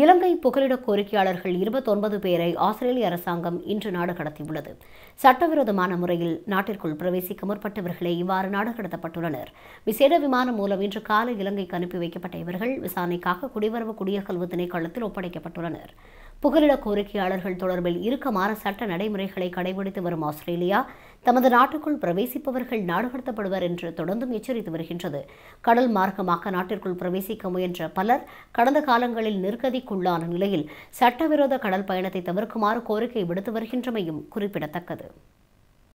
இலங்கை புகலிட கோரிக்கையாளர்கள் இருபத்தொன்பது பேரை ஆஸ்திரேலிய அரசாங்கம் இன்று நாடு கடத்தியுள்ளது. சட்டவிரோதமான முறையில் நாட்டிற்குள் பிரவேசிக்க முற்பட்டவர்களே இவ்வாறு நாடு கடத்தப்பட்டுள்ளனர். விசேட விமானம் மூலம் இன்று காலை இலங்கைக்கு அனுப்பி வைக்கப்பட்ட இவர்கள் விசாரணைக்காக குடிவரவு குடியகல்வு திணைக்களத்தில் ஒப்படைக்கப்பட்டுள்ளனர். புகலிட கோரிக்கையாளர்கள் தொடர்பில் இறுக்கமான சட்ட நடைமுறைகளை கடைபிடித்து வரும் ஆஸ்திரேலியா தமது நாட்டுக்குள் பிரவேசிப்பவர்கள் நாடு கடத்தப்படுவர் என்று தொடர்ந்தும் எச்சரித்து வருகின்றது. கடல் மார்க்கமாக நாட்டிற்குள் பிரவேசிக்க முயன்ற பலர் கடந்த காலங்களில் நிர்கதிக்குள்ளான நிலையில் சட்டவிரோத கடல் பயணத்தை தவிர்க்குமாறு கோரிக்கை விடுத்து வருகின்றமையும் குறிப்பிடத்தக்கது.